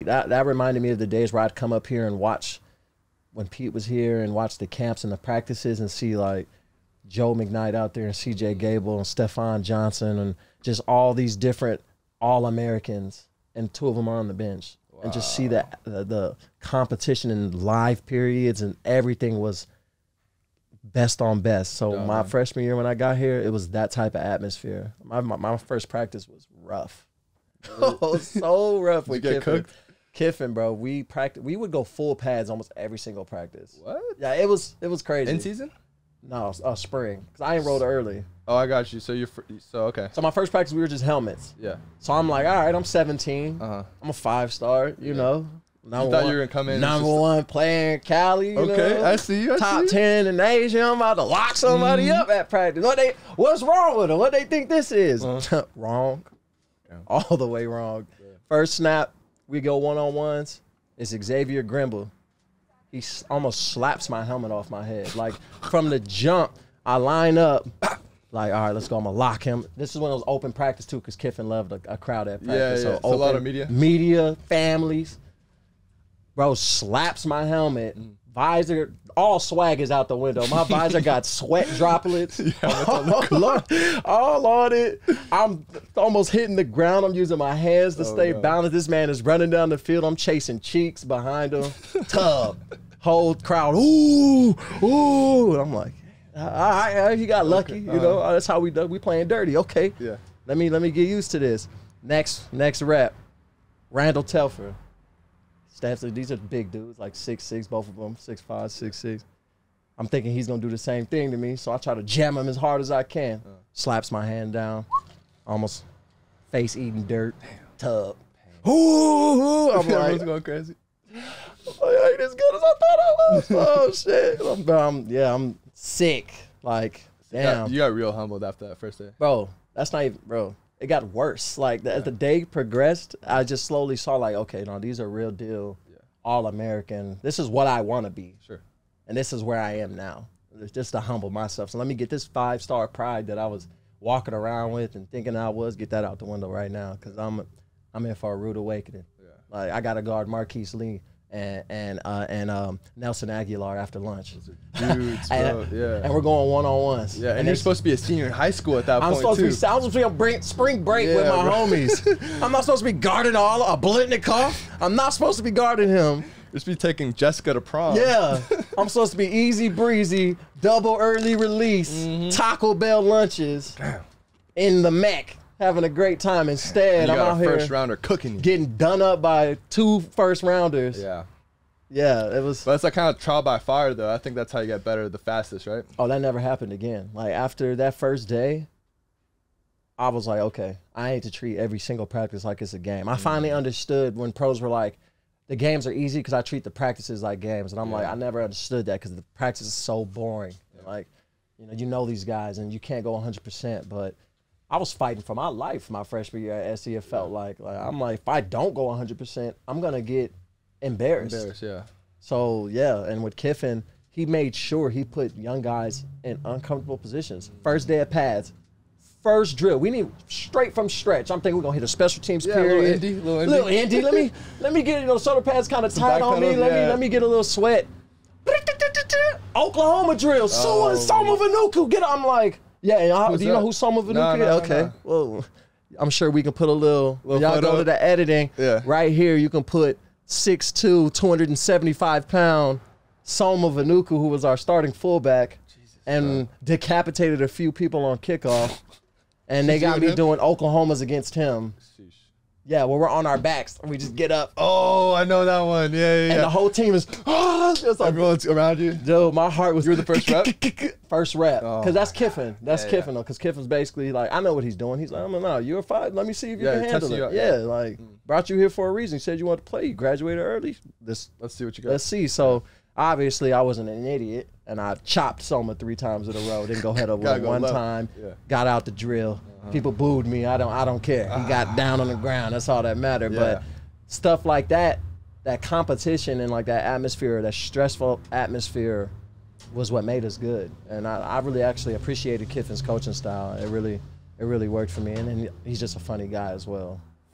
That that reminded me of the days where I'd come up here and watch when Pete was here and watch the camps and the practices and see like Joe McKnight out there and CJ Gable and Stafon Johnson and just all these different all Americans and two of them are on the bench and just see that the, the competition in live periods and everything was best on best. So my freshman year when I got here, it was that type of atmosphere. My my, my first practice was rough. oh, so rough with you get Kiffin. cooked? Kiffin, bro. We practice. We would go full pads almost every single practice. What? Yeah, it was it was crazy. In season? No, uh, spring. Cause I enrolled early. Oh, I got you. So you're fr- so okay. So my first practice, we were just helmets. Yeah. So I'm like, all right, I'm 17. Uh huh. I'm a five star. You know. Number thought you were gonna come in Number one player in Cali. You Okay, know? I see you. I Top see you. ten in Asia. I'm about to lock somebody Mm-hmm. up at practice. What they? What's wrong with them? What they think this is? Uh-huh. wrong. Yeah. All the way wrong. First snap, we go one on ones. It's Xavier Grimble. He almost slaps my helmet off my head. Like from the jump, I line up. Like, all right, let's go. I'm gonna lock him. This is when it was open practice too, because Kiffin loved a, a crowd at practice. yeah. So It's a lot of media. media, families. Bro slaps my helmet, Mm. Visor, all swag is out the window. My visor got sweat droplets all, on, all on it. I'm almost hitting the ground. I'm using my hands to oh, stay Oh, no. balanced. This man is running down the field. I'm chasing cheeks behind him. Tub, whole crowd. Ooh, ooh. And I'm like, all right, all right, he got lucky. You know, that's how we do. We playing dirty. Okay. Yeah. Let me let me get used to this. Next next rep, Randall Telfer. Stats, these are big dudes, like six six, both of them, six five, six six. I'm thinking he's gonna do the same thing to me, so I try to jam him as hard as I can. Uh. Slaps my hand down, almost face eating dirt, tub. Ooh, ooh, I'm like, going crazy. Oh, I ain't as good as I thought I was. Oh shit! I'm, I'm- yeah, I'm sick. Like, damn you got real humbled after that first day. bro that's not even bro it got worse. Like the, as the day progressed i just slowly saw like okay no these are real deal Yeah. all american. This is what i want to be. Sure. and this is where i am now. It's just to humble myself. So let me get this five star pride that i was walking around with and thinking i was get that out the window right now because i'm i'm in for a rude awakening. Yeah. like i gotta guard Marqise Lee and and uh, and um, Nelson Agholor after lunch, Dudes, bro. and, yeah. and we're going one on ones. yeah, and, you're supposed to be a senior in high school at that I'm point supposed too. to be. I was supposed to be on break, spring break with my bro. homies. I'm not supposed to be guarding all a Biletnikoff. I'm not supposed to be guarding him. To be taking Jessica to prom. Yeah, I'm supposed to be easy breezy, double early release, Mm-hmm. Taco Bell lunches in the Mac, having a great time. Instead, I'm out a first here rounder cooking you. getting done up by two first rounders. yeah. yeah, it was. But it's like kind of trial by fire, though. I think that's how you get better the fastest, right? Oh, that never happened again. Like after that first day, I was like, okay, I need to treat every single practice like it's a game. I finally Mm. understood when pros were like, the games are easy because I treat the practices like games, and I'm like, I never understood that because the practice is so boring. Like, you know, you know these guys, and you can't go 100. percent But I was fighting for my life my freshman year at SC. It felt like, like I'm like, if I don't go 100, percent I'm gonna get embarrassed. Embarrassed, yeah. So yeah, and with Kiffin, he made sure he put young guys in uncomfortable positions. First day of pads, first drill. We need straight from stretch. I'm thinking we're gonna hit a special teams Yeah, little period. Indy, little Indy. little Indy. Let me let me get you know shoulder pads kind of tight on me. backpedal, Let me let me get a little sweat. Oklahoma drill. So Oh. Soma Vainuku. Get. I'm like, yeah. And I, do you know who Soma is? no, no, okay. no. Well, I'm sure we can put a little. Little y'all go photo. to the editing. Yeah. Right here, you can put 6'2", 275 pound Soma Vainuku, who was our starting fullback, and decapitated a few people on kickoff. And they got me him? doing Oklahomas against him. Yeah, well, we're on our backs. and We just get up, Oh, I know that one. Yeah, yeah, and yeah. the whole team is, oh, just like, Everyone's around you. Dude, my heart was. You were the first rep? First rep, Oh because that's Kiffin. That's Yeah, Kiffin, though. Because Kiffin's basically like, I know what he's doing. He's like, I'm no, you're fine. Let me see if you Yeah, can handle it. yeah, yeah. Mm. like brought you here for a reason. You said you want to play. You graduated early. This, Let's see what you got. let's see. So obviously, I wasn't an idiot, and I chopped Soma three times in a row. Didn't go head over go one time. Yeah. Got out the drill. People booed me. I don't. I don't care. He got down on the ground. That's all that mattered. Yeah. But stuff like that, that competition and like that atmosphere, that stressful atmosphere, was what made us good. And I, I really actually appreciated Kiffin's coaching style. It really, it really worked for me. And then he's just a funny guy as well.